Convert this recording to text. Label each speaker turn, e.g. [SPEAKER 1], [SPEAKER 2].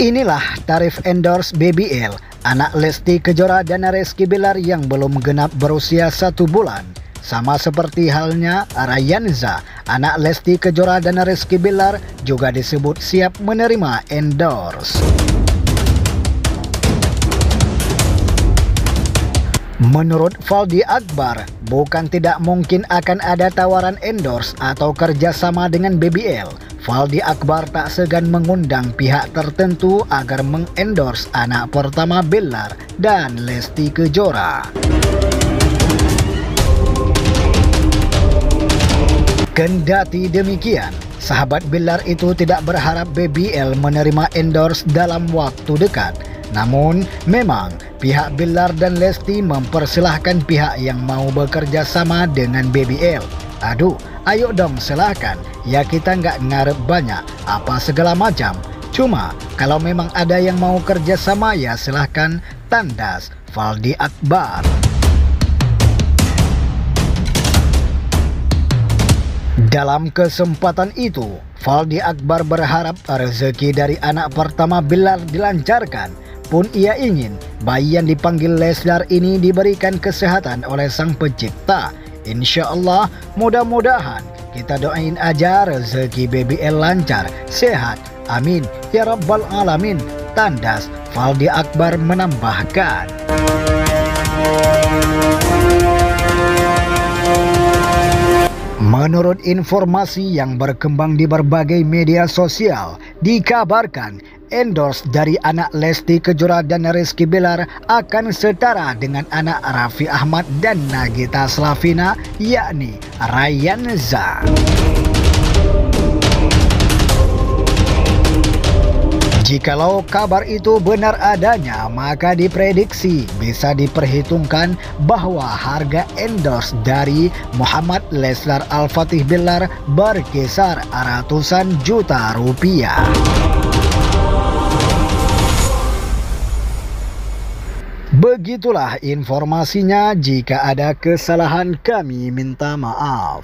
[SPEAKER 1] Inilah tarif endorse BBL, anak Lesti Kejora dan Reski Bilar yang belum genap berusia satu bulan. Sama seperti halnya Rayanza, anak Lesti Kejora dan Reski Bilar juga disebut siap menerima endorse. Menurut Faldi Akbar, bukan tidak mungkin akan ada tawaran endorse atau kerjasama dengan BBL Faldi Akbar tak segan mengundang pihak tertentu agar mengendorse anak pertama Bilar dan Lesti Kejora. Kendati demikian, sahabat Bilar itu tidak berharap BBL menerima endorse dalam waktu dekat. Namun, memang pihak Bilar dan Lesti mempersilahkan pihak yang mau bekerja sama dengan BBL. Aduh, ayo dong silahkan. Ya kita nggak ngarep banyak, apa segala macam. Cuma, kalau memang ada yang mau kerja sama ya silahkan tandas Faldi Akbar. Dalam kesempatan itu, Faldi Akbar berharap rezeki dari anak pertama Bilar dilancarkan. Pun ia ingin bayi yang dipanggil Leslar ini diberikan kesehatan oleh sang pencipta Insya Allah mudah-mudahan kita doain aja rezeki BBL lancar, sehat. Amin. Ya Rabbal Alamin. Tandas Faldi Akbar menambahkan. Menurut informasi yang berkembang di berbagai media sosial, dikabarkan endorse dari anak Lesti Kejora dan Rizky Bilar akan setara dengan anak Raffi Ahmad dan Nagita Slavina yakni Ryan Za. Jikalau kabar itu benar adanya, maka diprediksi bisa diperhitungkan bahwa harga endorse dari Muhammad Leslar Al-Fatih Bilar berkisar ratusan juta rupiah. Begitulah informasinya. Jika ada kesalahan, kami minta maaf.